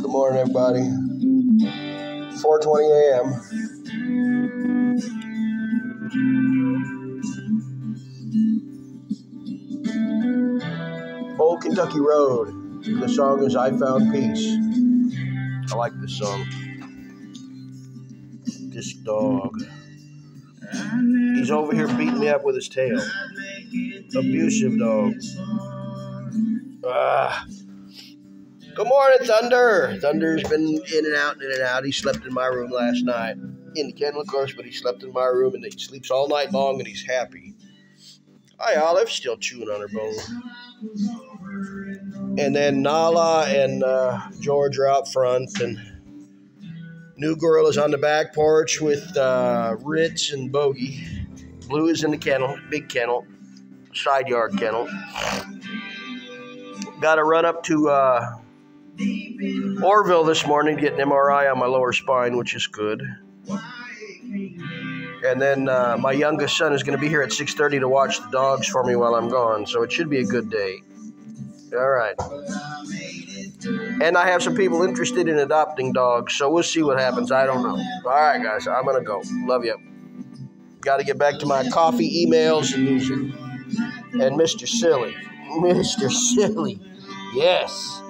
Good morning, everybody. 4:20 a.m. Old Kentucky Road. The song is "I Found Peace." I like this song. This dog. He's over here beating me up with his tail. Abusive dog. Ah. Good morning, Thunder. Thunder's been in and out, in and out. He slept in my room last night. In the kennel, of course, but he slept in my room and he sleeps all night long and he's happy. Hi, Olive, still chewing on her bone. And then Nala and uh, George are out front, and New Girl is on the back porch with uh, Ritz and Bogey. Blue is in the kennel, big kennel, side yard kennel. Got to run up to uh, Orville this morning getting MRI on my lower spine, which is good. And then uh, my youngest son is going to be here at 6:30 to watch the dogs for me while I'm gone, so it should be a good day. All right. And I have some people interested in adopting dogs, so we'll see what happens. I don't know. All right, guys, I'm gonna go. Love you. Got to get back to my coffee emails and music. And Mr. Silly, Mr. Silly, yes.